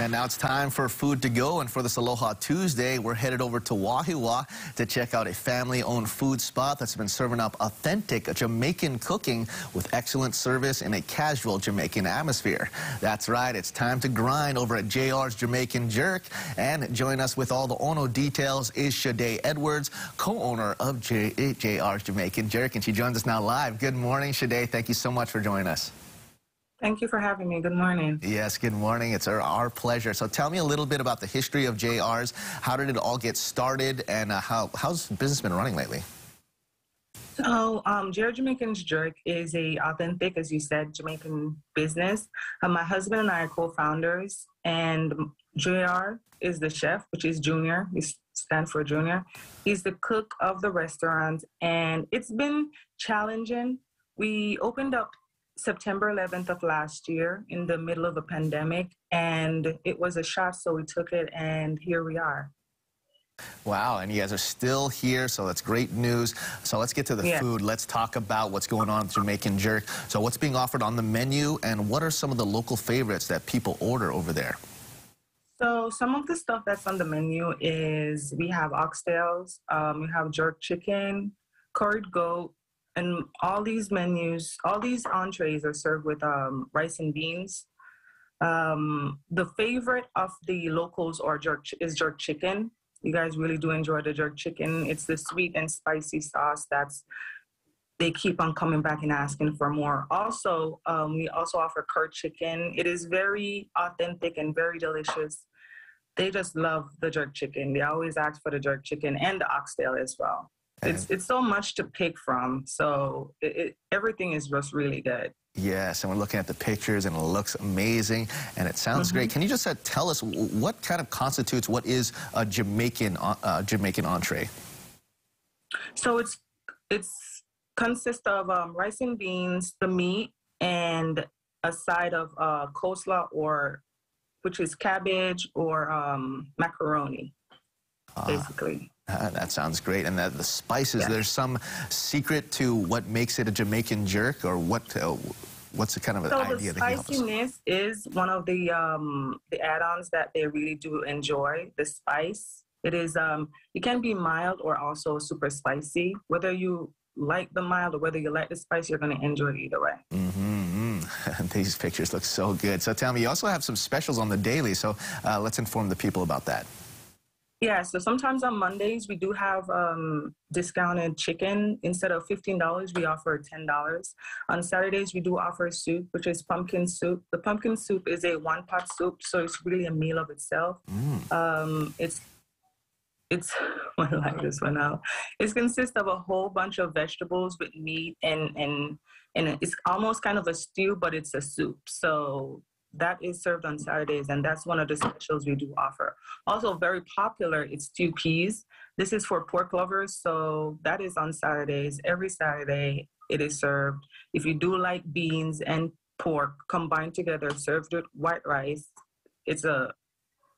And now it's time for food to go. And for this Aloha Tuesday, we're headed over to Wahiawa to check out a family-owned food spot that's been serving up authentic Jamaican cooking with excellent service in a casual Jamaican atmosphere. That's right, it's time to grind over at JR's Jamaican Jerk. And join us with all the Ono details is Shade Edwards, co-owner of J JR's Jamaican Jerk. And she joins us now live. Good morning, Shade. Thank you so much for joining us. Thank you for having me. Good morning. Yes, good morning. It's our, our pleasure. So tell me a little bit about the history of JR's. How did it all get started, and uh, how, how's business been running lately? So, um, JR Jamaican's Jerk is a authentic, as you said, Jamaican business. Uh, my husband and I are co-founders, and JR is the chef, which is Junior. We stand for Junior. He's the cook of the restaurant, and it's been challenging. We opened up September 11th of last year in the middle of a pandemic, and it was a shot, so we took it, and here we are. Wow, and you guys are still here, so that's great news. So let's get to the yeah. food. Let's talk about what's going on with Jamaican Jerk. So what's being offered on the menu, and what are some of the local favorites that people order over there? So some of the stuff that's on the menu is we have oxtails, um, we have jerk chicken, curried goat, and all these menus, all these entrees are served with um, rice and beans. Um, the favorite of the locals or jerk is jerk chicken. You guys really do enjoy the jerk chicken. It's the sweet and spicy sauce that's they keep on coming back and asking for more. Also, um, we also offer curd chicken. It is very authentic and very delicious. They just love the jerk chicken. They always ask for the jerk chicken and the oxtail as well it's it's so much to pick from. So it, it, everything is just really good. Yes, and we're looking at the pictures, and it looks amazing, and it sounds mm -hmm. great. Can you just uh, tell us what kind of constitutes what is a Jamaican uh, uh, Jamaican entree? So it's it's consists of um, rice and beans, the meat, and a side of uh, coleslaw or which is cabbage or um, macaroni, ah. basically. Uh, that sounds great. And the, the spices, yeah. there's some secret to what makes it a Jamaican jerk or what, uh, what's the kind of so idea? the spiciness is one of the, um, the add-ons that they really do enjoy, the spice. It is, um, it can be mild or also super spicy. Whether you like the mild or whether you like the spice, you're going to enjoy it either way. Mm -hmm. These pictures look so good. So tell me, you also have some specials on the daily, so uh, let's inform the people about that. Yeah, so sometimes on Mondays we do have um, discounted chicken. Instead of $15, we offer $10. On Saturdays, we do offer soup, which is pumpkin soup. The pumpkin soup is a one pot soup, so it's really a meal of itself. Mm. Um, it's it's I like this one now. It consists of a whole bunch of vegetables with meat and and and it's almost kind of a stew, but it's a soup. So that is served on Saturdays, and that's one of the specials we do offer. Also, very popular, it's stew peas. This is for pork lovers, so that is on Saturdays. Every Saturday, it is served. If you do like beans and pork combined together, served with white rice, it's a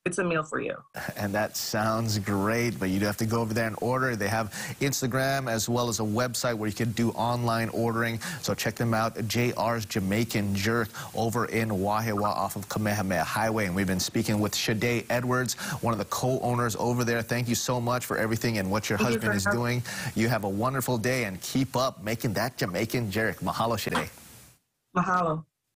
it's a meal for you. And that sounds great, but you'd have to go over there and order. They have Instagram as well as a website where you can do online ordering. So check them out, JR's Jamaican Jerk over in Wahiawa off of Kamehameha Highway. And we've been speaking with Shade Edwards, one of the co-owners over there. Thank you so much for everything and what your Thank husband you is doing. You have a wonderful day and keep up making that Jamaican Jerk. Mahalo, Shade. Mahalo.